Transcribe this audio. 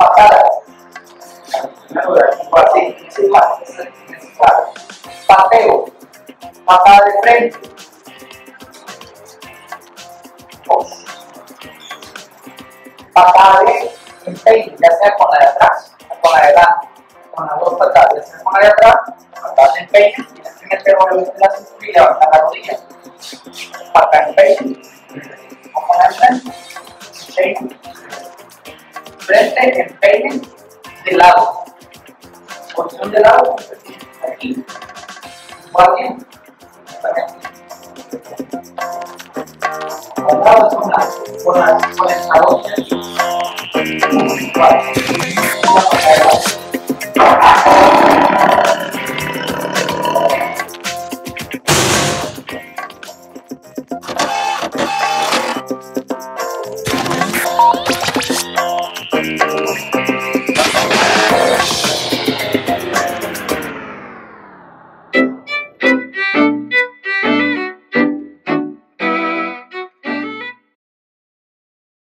pasara. Así, sin más. Pateo, patada de frente. Dos. Patada de empeine, ya sea con la de atrás o con la de adelante. Con las dos patadas, ya sea con la de atrás, patada de empeine, y así meter obviamente la cintura y la rodilla. Patada de empeine, o con la de frente convertirse en peines de lado. Cuestión lado, aquí. Guardia, para aquí. Con.